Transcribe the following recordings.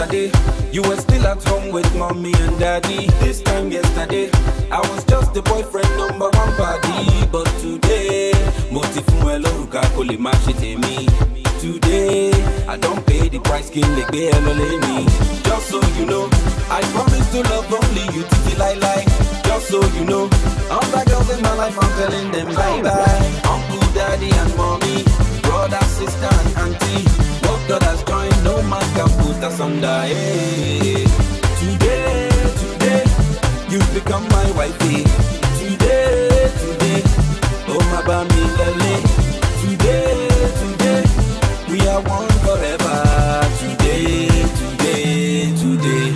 You were still at home with mommy and daddy. This time yesterday, I was just the boyfriend number one party. But today, mo ti fún ẹ lórúkà kò lè má ṣe tèmi. Today, I don't pay the price n lè gbé ẹ. Just so you know, I promise to love only you títí láíláí. Just so you know, all the girls in my life, I'm telling them bye bye. Under. Hey. Today, today, you've become my wifey. Today, today, oh my baby lele. Today, today, we are one forever. Today, today, today.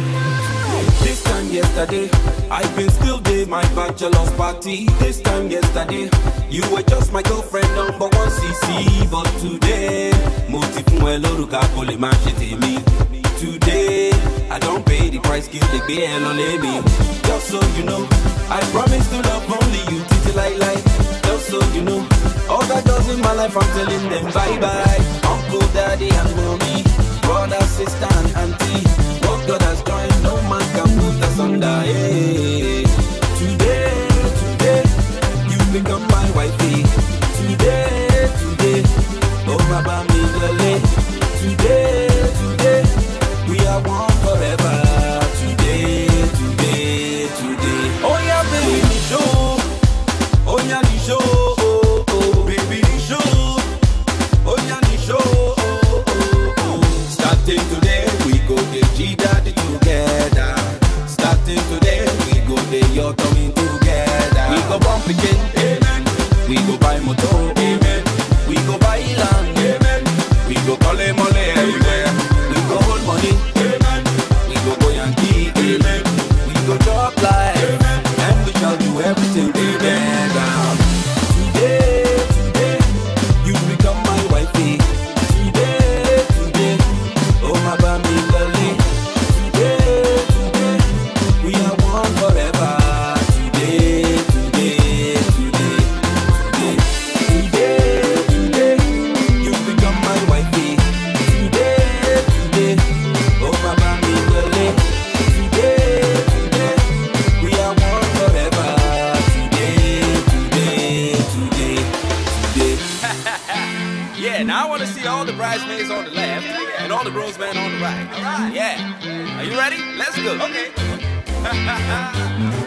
This time yesterday, I've been still day my bachelor's party. This time yesterday, you were just my girlfriend number one CC. But today, mo ti fún ẹ ṣe tèmi. Today, I don't pay the price kí n lè gbé ẹ lọ lémi. Just so you know, I promise to love only you títí láíláí. Just so you know, all that girls in my life, I'm telling them bye bye. Uncle, daddy, and mommy, Starting today, Yeah, now I want to see all the bridesmaids on the left and all the groomsmen on the right. All right. Yeah. Are you ready? Let's go. Okay.